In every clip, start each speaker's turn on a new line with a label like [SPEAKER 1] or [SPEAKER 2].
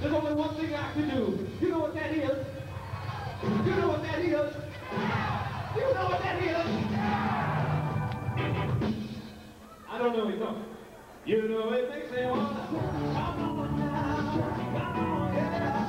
[SPEAKER 1] There's only one thing I can do. You know what that is? You know what that is? You know what that is? I don't know enough. You know it makes me wanna come on now, come on, yeah.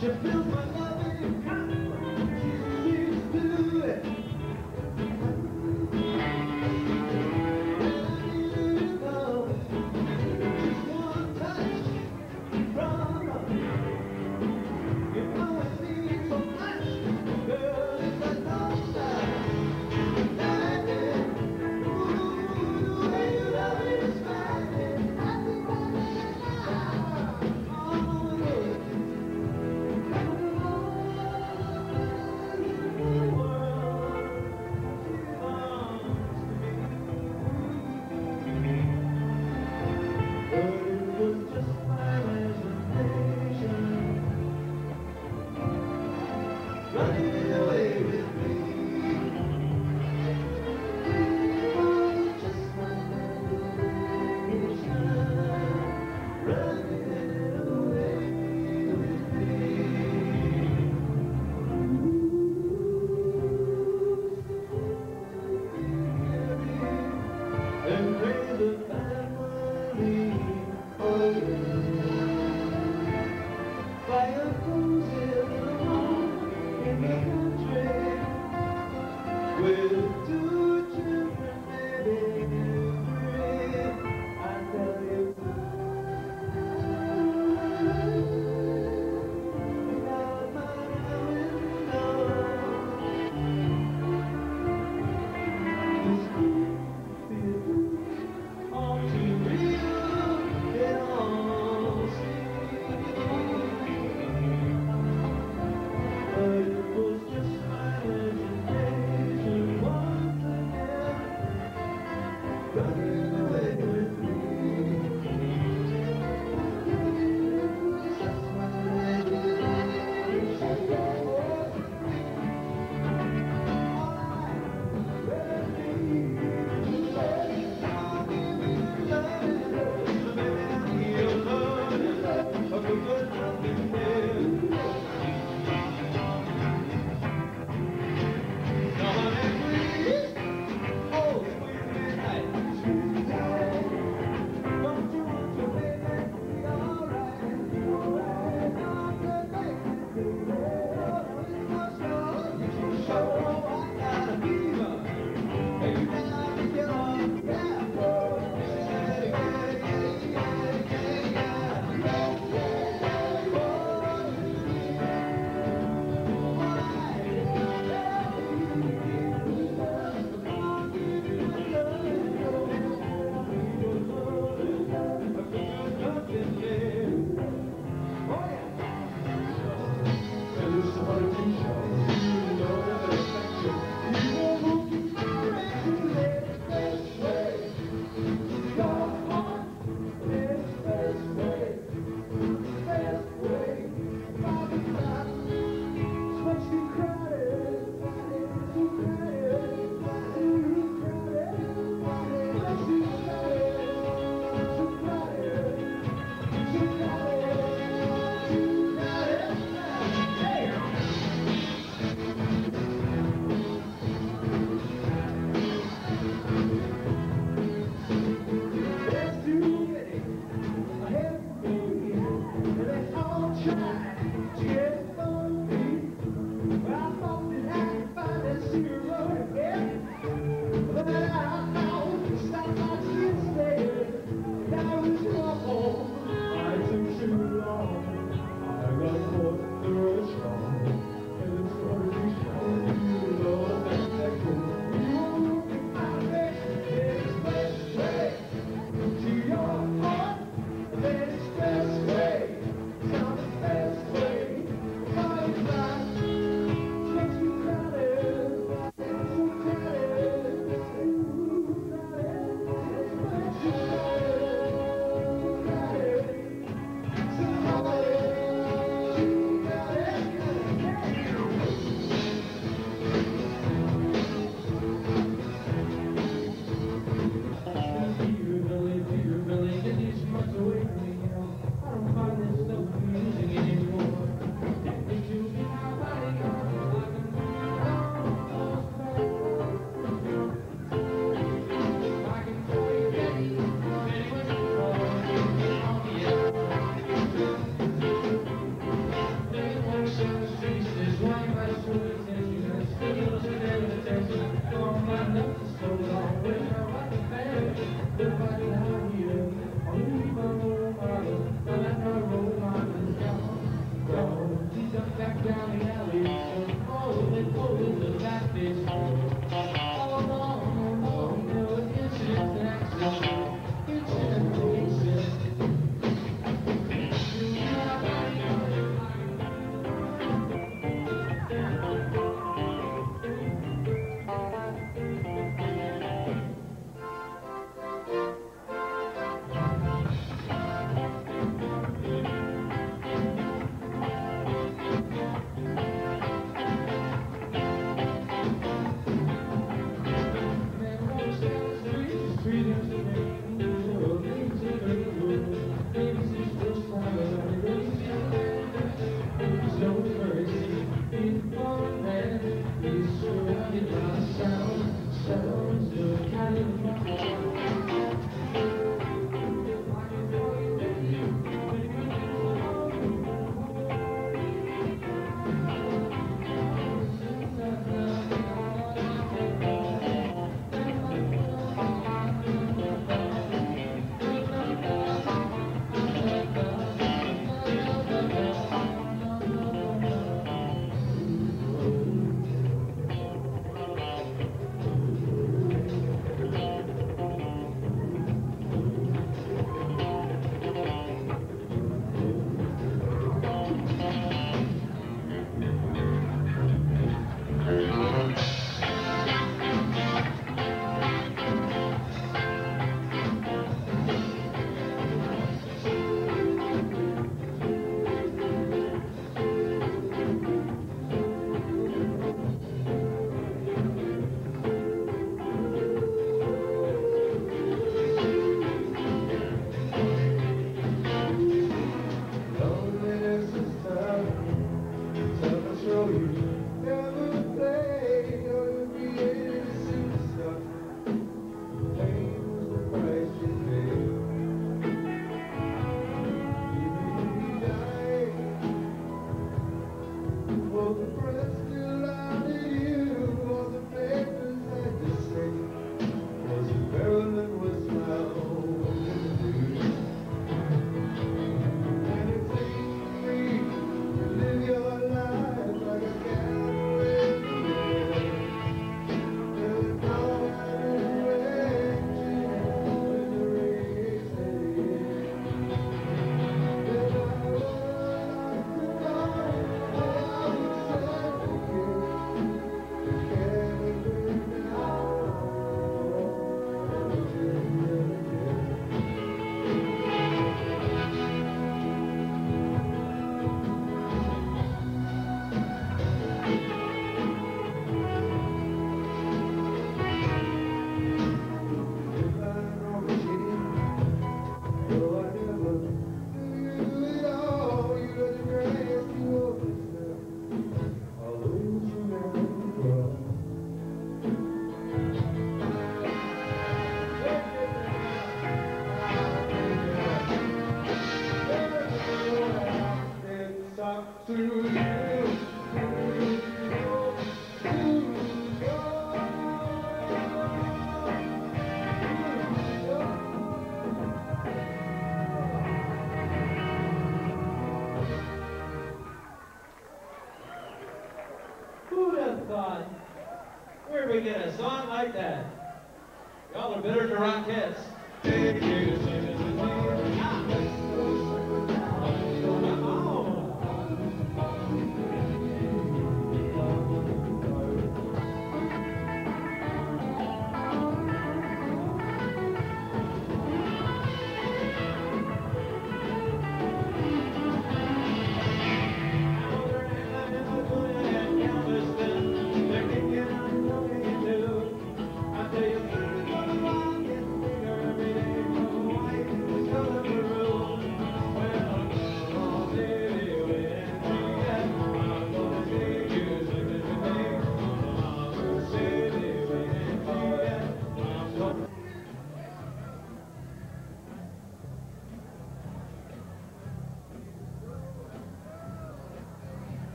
[SPEAKER 1] She feels my love.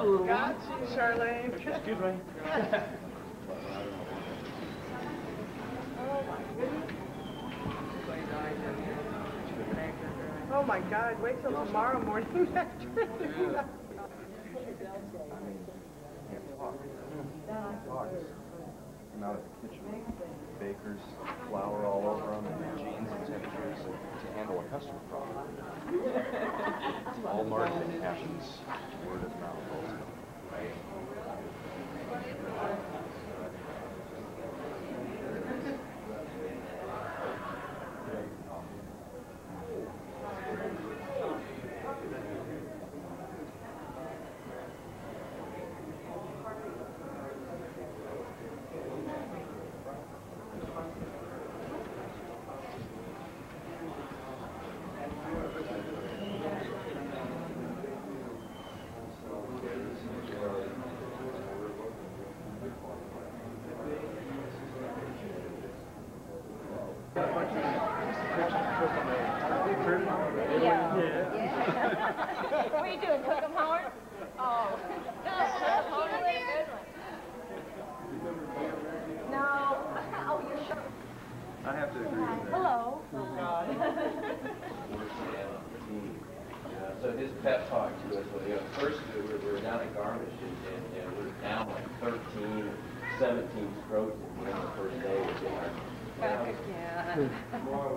[SPEAKER 2] Got you, Charlene.
[SPEAKER 3] Excuse me.
[SPEAKER 2] Oh my God, wait till tomorrow morning after.
[SPEAKER 3] The kitchen. Bakers, flour all over them, and jeans and temperatures to handle a customer problem. All marketing happens word of mouth ultimately,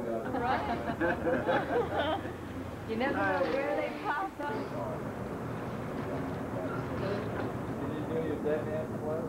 [SPEAKER 3] Right.
[SPEAKER 4] You never know where they pop up. You
[SPEAKER 5] knew
[SPEAKER 6] your dead man One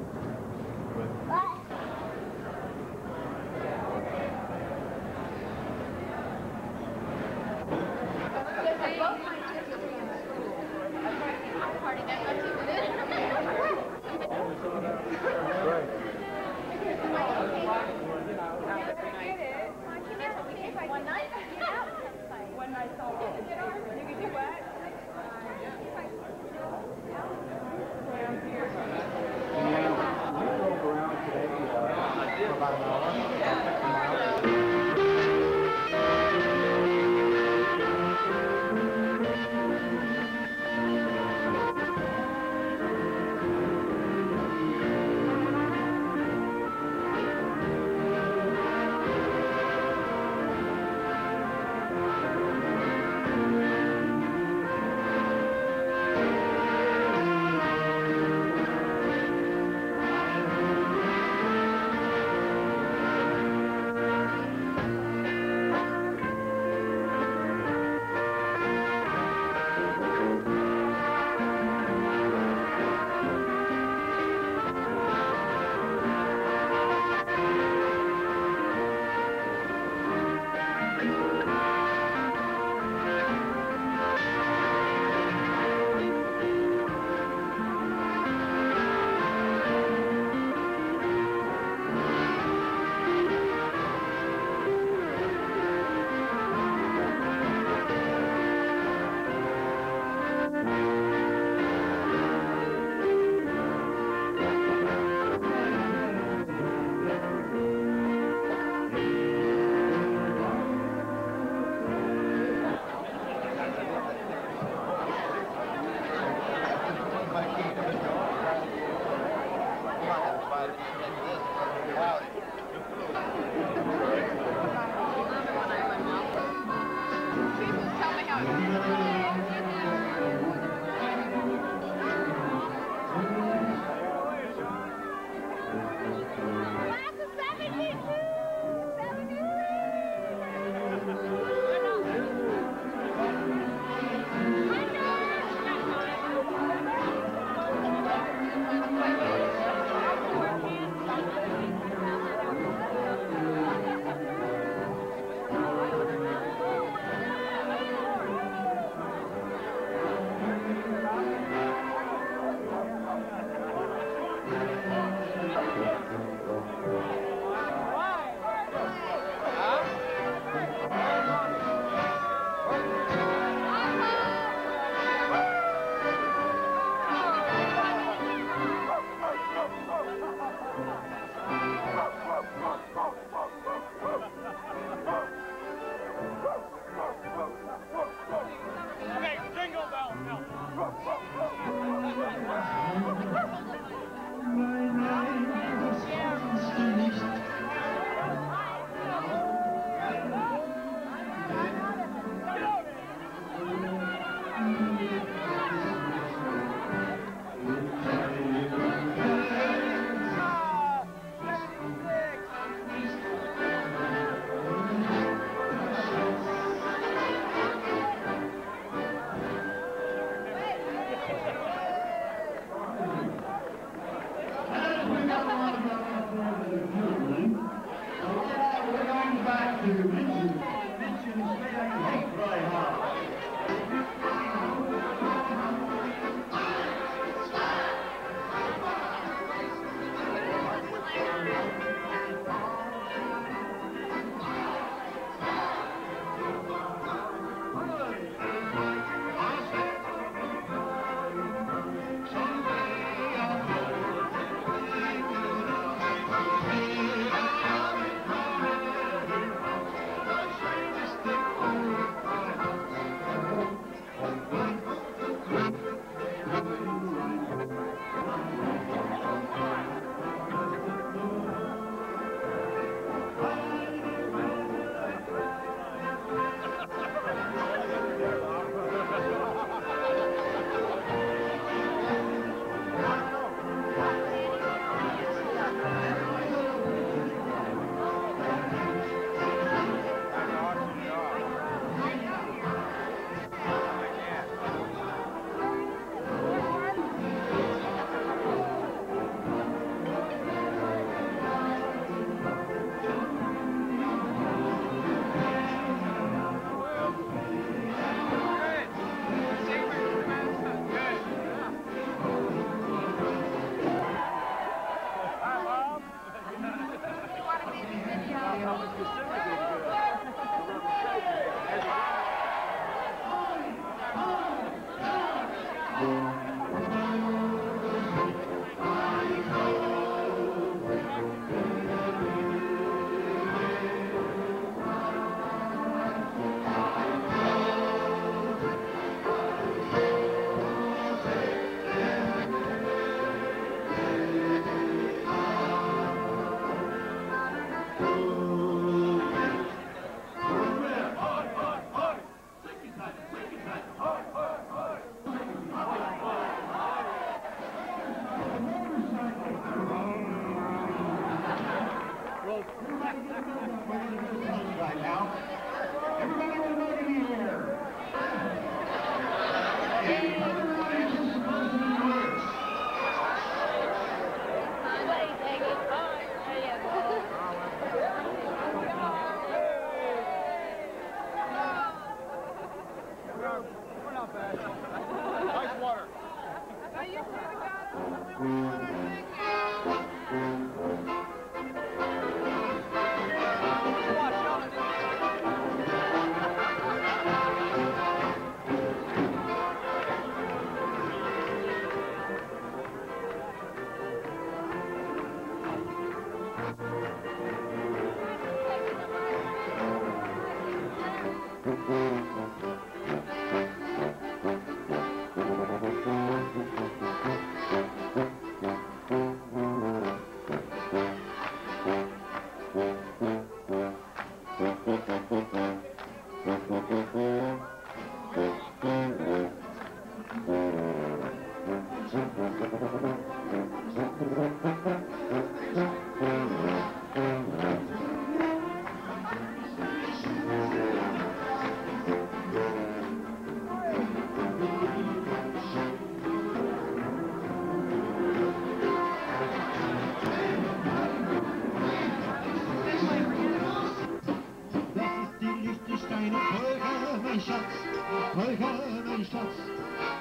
[SPEAKER 6] Polka, mein Schatz.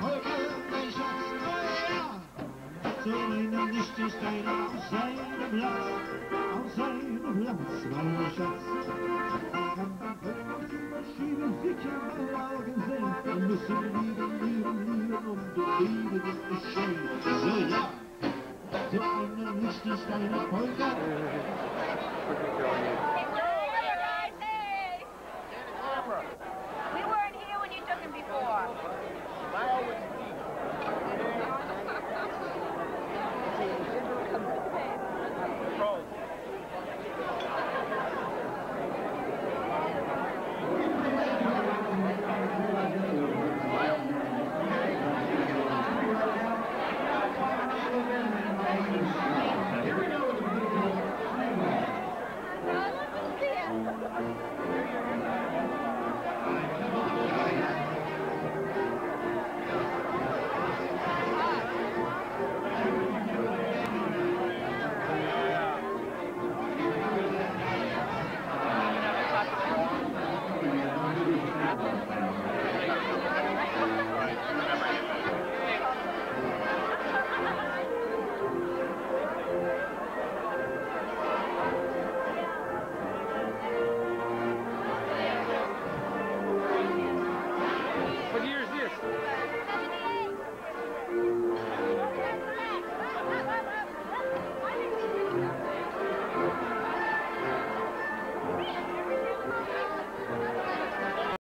[SPEAKER 6] Mein Schatz. Liechtensteiner er auf seinem Platz. Auf seinem Platz, mein Schatz. Augen sehen. Müssen lieben, lieben, lieben und die Liebe ist nicht schön. So ja!